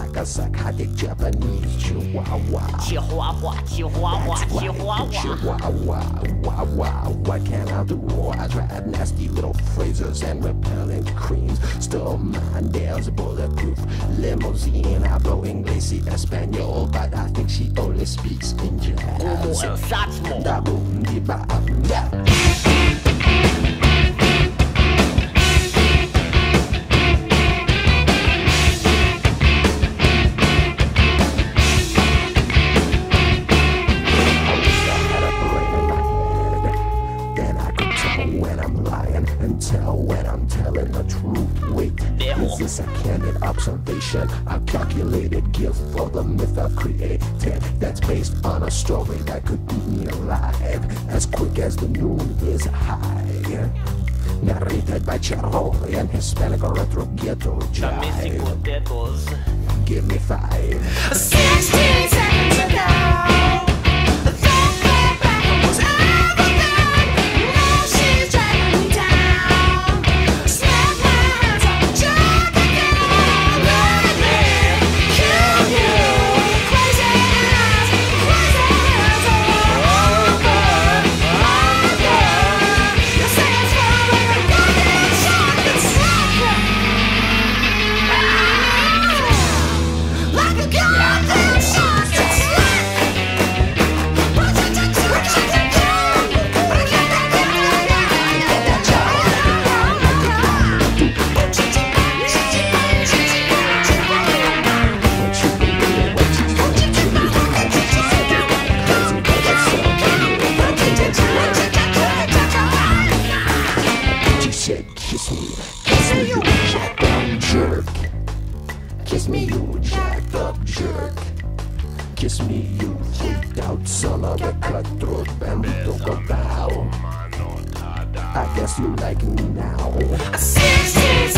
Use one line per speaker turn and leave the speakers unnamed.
psychotic Japanese chihuahua.
Chihuahua, Chihuahua,
That's right,
Chihuahua.
Chihuahua, wah, wah. What can I do? I tried nasty little phrases and repellent creams. Still, Mondale's bulletproof limousine. I blow English Espanol, but I think she only speaks in
Como
jazz.
el Satchmo.
Da boom, di ba, had tell when I'm telling the truth. Wait, is this a candid observation? A calculated gift for the myth I've created that's based on a story that could eat me alive as quick as the noon is high. Narrated by Charro and Hispanic retro ghetto jive. Give me five. You jacked up jerk. Kiss me, you jacked up jerk. Kiss me, you freaked out son of a cutthroat bamboo bow. I guess you like me now.
Sixteen